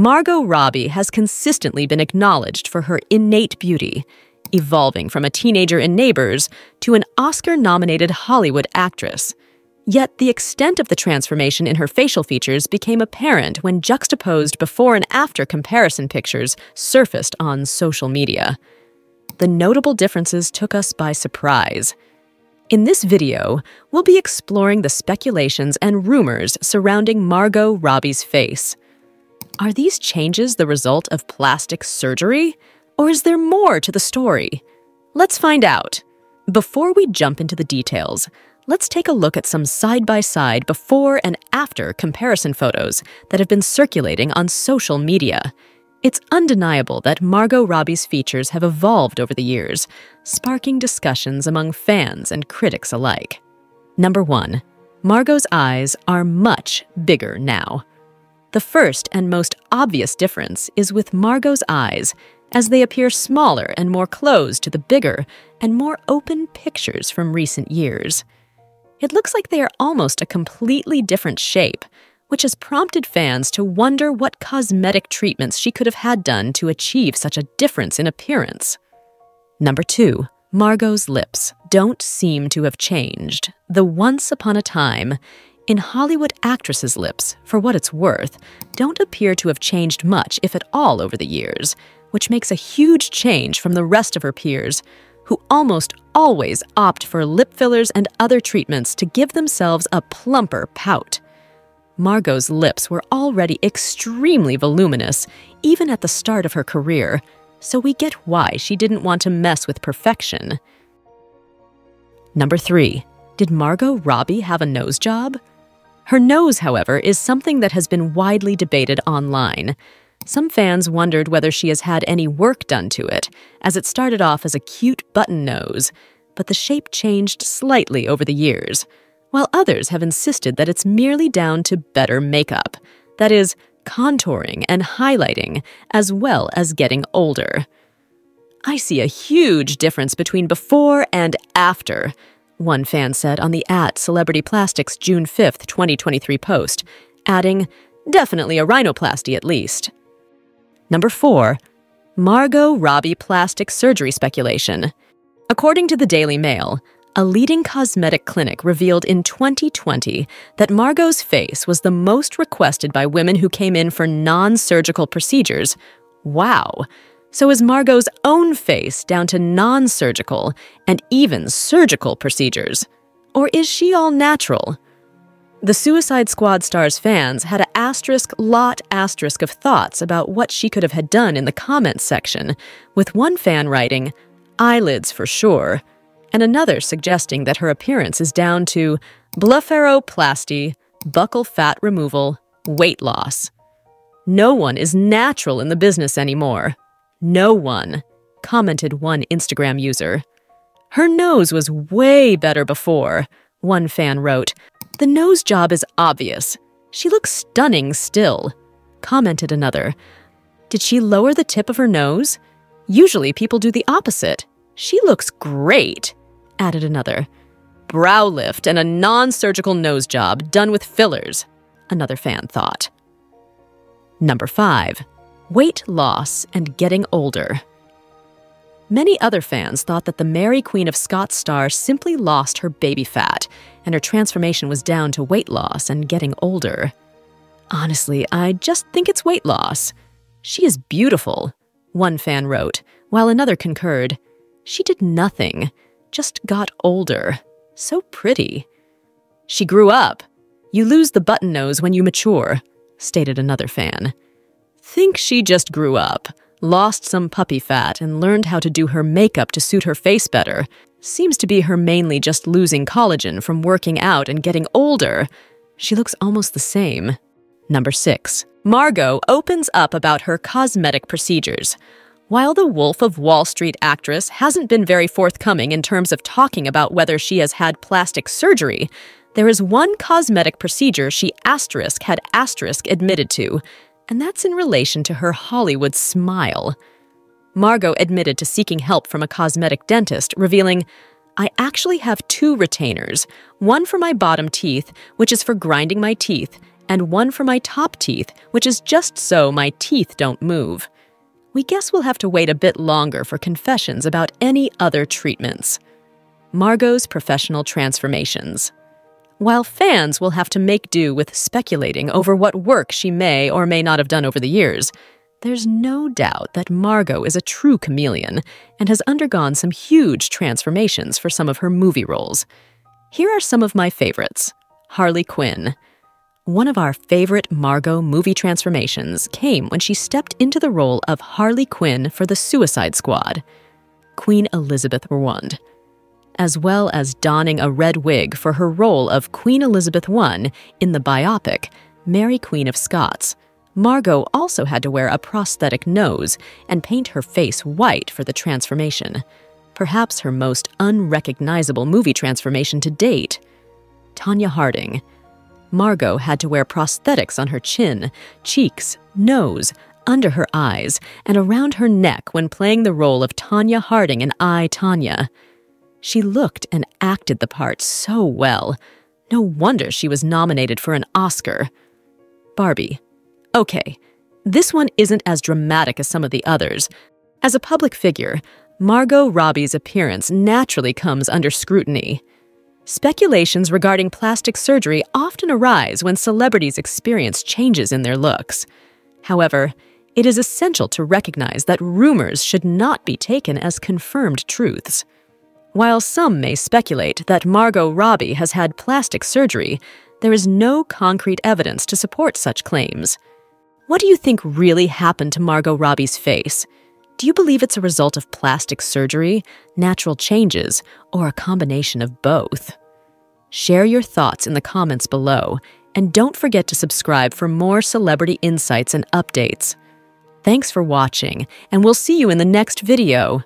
Margot Robbie has consistently been acknowledged for her innate beauty, evolving from a teenager in Neighbors to an Oscar nominated Hollywood actress. Yet the extent of the transformation in her facial features became apparent when juxtaposed before and after comparison pictures surfaced on social media. The notable differences took us by surprise. In this video, we'll be exploring the speculations and rumors surrounding Margot Robbie's face. Are these changes the result of plastic surgery? Or is there more to the story? Let's find out. Before we jump into the details, let's take a look at some side by side before and after comparison photos that have been circulating on social media. It's undeniable that Margot Robbie's features have evolved over the years, sparking discussions among fans and critics alike. Number 1. Margot's eyes are much bigger now. The first and most obvious difference is with Margot's eyes, as they appear smaller and more closed to the bigger and more open pictures from recent years. It looks like they are almost a completely different shape, which has prompted fans to wonder what cosmetic treatments she could have had done to achieve such a difference in appearance. Number 2. Margot's lips don't seem to have changed. The once upon a time in Hollywood actresses' lips, for what it's worth, don't appear to have changed much, if at all, over the years, which makes a huge change from the rest of her peers who almost always opt for lip fillers and other treatments to give themselves a plumper pout. Margot's lips were already extremely voluminous, even at the start of her career, so we get why she didn't want to mess with perfection. Number 3. Did Margot Robbie have a nose job? Her nose, however, is something that has been widely debated online. Some fans wondered whether she has had any work done to it, as it started off as a cute button nose, but the shape changed slightly over the years, while others have insisted that it's merely down to better makeup, that is, contouring and highlighting, as well as getting older. I see a huge difference between before and after, one fan said on the at Celebrity Plastics June 5th, 2023 post, adding, definitely a rhinoplasty at least. Number 4. Margot Robbie plastic surgery speculation. According to the Daily Mail, a leading cosmetic clinic revealed in 2020 that Margot's face was the most requested by women who came in for non surgical procedures. Wow! So is Margot's own face down to non surgical and even surgical procedures? Or is she all natural? The Suicide Squad star's fans had a asterisk lot asterisk of thoughts about what she could have had done in the comments section, with one fan writing, eyelids for sure, and another suggesting that her appearance is down to blepharoplasty, buccal fat removal, weight loss. No one is natural in the business anymore. No one, commented one Instagram user. Her nose was way better before, one fan wrote, the nose job is obvious. She looks stunning still, commented another. Did she lower the tip of her nose? Usually people do the opposite. She looks great, added another. Brow lift and a non surgical nose job done with fillers, another fan thought. Number 5. Weight loss and getting older. Many other fans thought that the Mary Queen of Scots star simply lost her baby fat, and her transformation was down to weight loss and getting older. Honestly, I just think it's weight loss. She is beautiful, one fan wrote, while another concurred. She did nothing, just got older. So pretty. She grew up. You lose the button nose when you mature, stated another fan. Think she just grew up lost some puppy fat, and learned how to do her makeup to suit her face better. Seems to be her mainly just losing collagen from working out and getting older. She looks almost the same. Number 6. Margot opens up about her cosmetic procedures. While the Wolf of Wall Street actress hasn't been very forthcoming in terms of talking about whether she has had plastic surgery, there is one cosmetic procedure she asterisk had asterisk admitted to, and that's in relation to her Hollywood smile. Margot admitted to seeking help from a cosmetic dentist, revealing, I actually have two retainers one for my bottom teeth, which is for grinding my teeth, and one for my top teeth, which is just so my teeth don't move. We guess we'll have to wait a bit longer for confessions about any other treatments. Margot's professional transformations. While fans will have to make do with speculating over what work she may or may not have done over the years, there's no doubt that Margot is a true chameleon and has undergone some huge transformations for some of her movie roles. Here are some of my favorites Harley Quinn. One of our favorite Margot movie transformations came when she stepped into the role of Harley Quinn for the Suicide Squad. Queen Elizabeth I as well as donning a red wig for her role of Queen Elizabeth I in the biopic Mary Queen of Scots. Margot also had to wear a prosthetic nose and paint her face white for the transformation, perhaps her most unrecognizable movie transformation to date. Tonya Harding. Margot had to wear prosthetics on her chin, cheeks, nose, under her eyes, and around her neck when playing the role of Tonya Harding in I, Tonya. She looked and acted the part so well. No wonder she was nominated for an Oscar. Barbie. Okay, this one isn't as dramatic as some of the others. As a public figure, Margot Robbie's appearance naturally comes under scrutiny. Speculations regarding plastic surgery often arise when celebrities experience changes in their looks. However, it is essential to recognize that rumors should not be taken as confirmed truths. While some may speculate that Margot Robbie has had plastic surgery, there is no concrete evidence to support such claims. What do you think really happened to Margot Robbie's face? Do you believe it's a result of plastic surgery, natural changes, or a combination of both? Share your thoughts in the comments below, and don't forget to subscribe for more celebrity insights and updates. Thanks for watching, and we'll see you in the next video.